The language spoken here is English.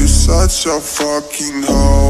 You're such a fucking hoe.